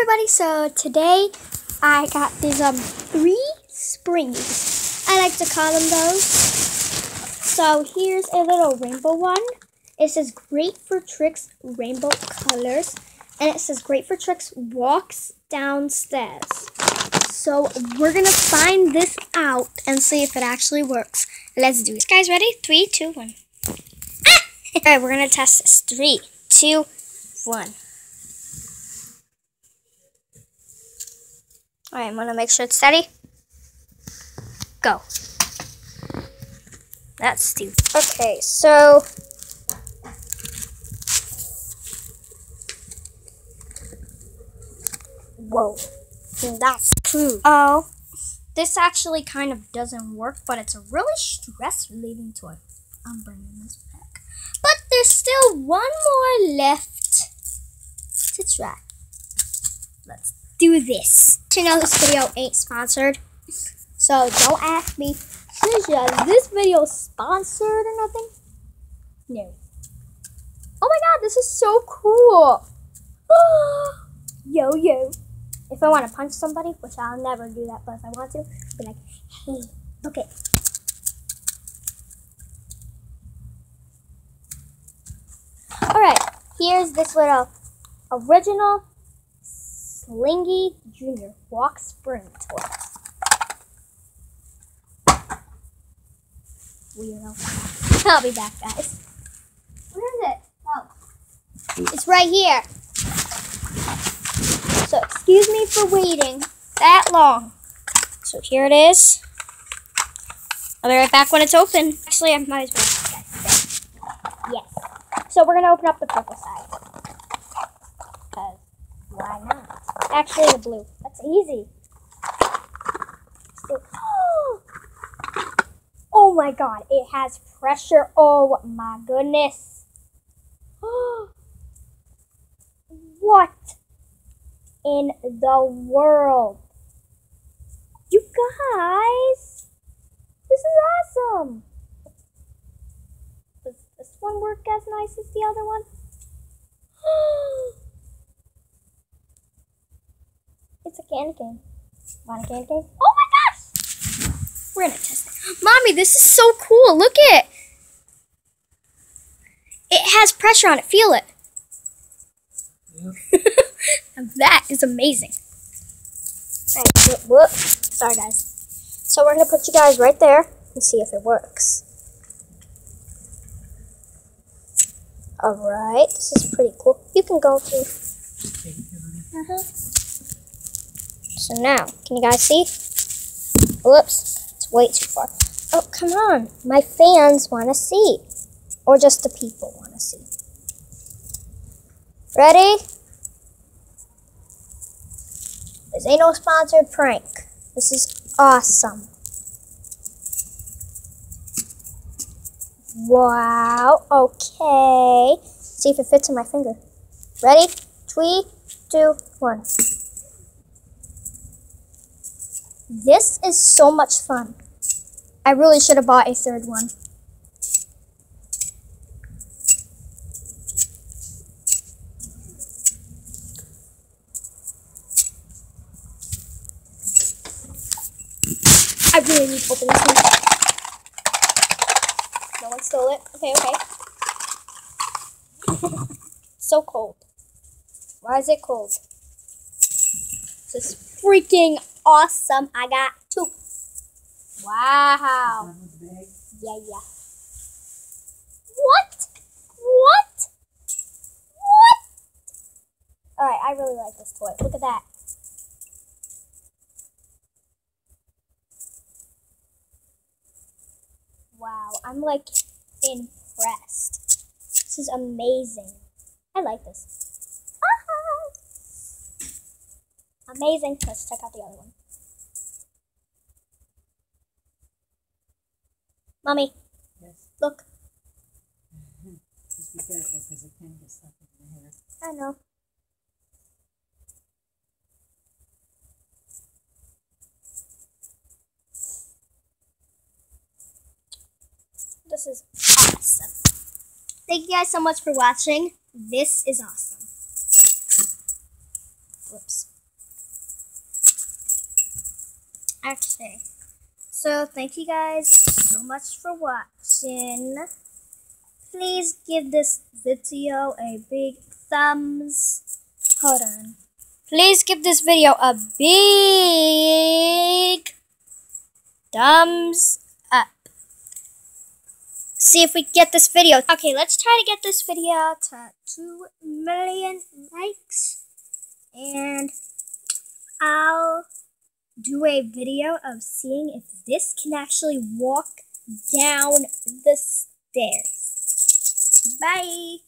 everybody, so today I got these um three springs. I like to call them those. So here's a little rainbow one. It says great for tricks rainbow colors. And it says great for tricks walks downstairs. So we're gonna find this out and see if it actually works. Let's do it. Guys ready? Three, two, one. Ah! Alright, we're gonna test this. Three, two, one. All right, I'm gonna make sure it's steady. Go. That's stupid. Okay, so. Whoa. That's true. Oh. This actually kind of doesn't work, but it's a really stress relieving toy. I'm bringing this back. But there's still one more left to try. Let's do this. You know this video ain't sponsored, so don't ask me, is this video sponsored or nothing? No. Oh my god, this is so cool. yo, yo. If I want to punch somebody, which I'll never do that, but if I want to, I'll be like, hey, look it. Alright, here's this little original Slinky Jr. Walk Spring Toy. Weirdo. I'll be back, guys. Where is it? Oh. It's right here. So, excuse me for waiting that long. So, here it is. I'll be right back when it's open. Actually, I might as well. Yes. So, we're going to open up the purple side. Because, why not? Actually, the blue. That's easy. Oh my god, it has pressure. Oh my goodness. What in the world? You guys, this is awesome. Does this one work as nice as the other one? It's a candy cane. Want a candy cane? Oh my gosh! We're gonna test it. Mommy, this is so cool. Look at it. It has pressure on it. Feel it. that is amazing. Alright, whoop. Sorry, guys. So we're gonna put you guys right there and see if it works. Alright, this is pretty cool. You can go through. Uh-huh. So now, can you guys see? Whoops, it's way too far. Oh, come on. My fans want to see. Or just the people want to see. Ready? This ain't no sponsored prank. This is awesome. Wow. Okay. See if it fits in my finger. Ready? Three, two, one. This is so much fun. I really should have bought a third one. I really need to open this one. No one stole it. Okay, okay. so cold. Why is it cold? This is freaking awesome. I got two. Wow. Yeah, yeah. What? What? What? Alright, I really like this toy. Look at that. Wow, I'm like impressed. This is amazing. I like this. Ah Amazing. Let's check out the other one. Mommy. Yes. Look. Just be careful because it can get stuck in your hair. I know. This is awesome. Thank you guys so much for watching. This is awesome. Whoops. Okay. So thank you guys so much for watching. Please give this video a big thumbs. Hold on. Please give this video a big thumbs up. See if we get this video. Okay, let's try to get this video to 2 million likes. And I'll do a video of seeing if this can actually walk down the stairs. Bye.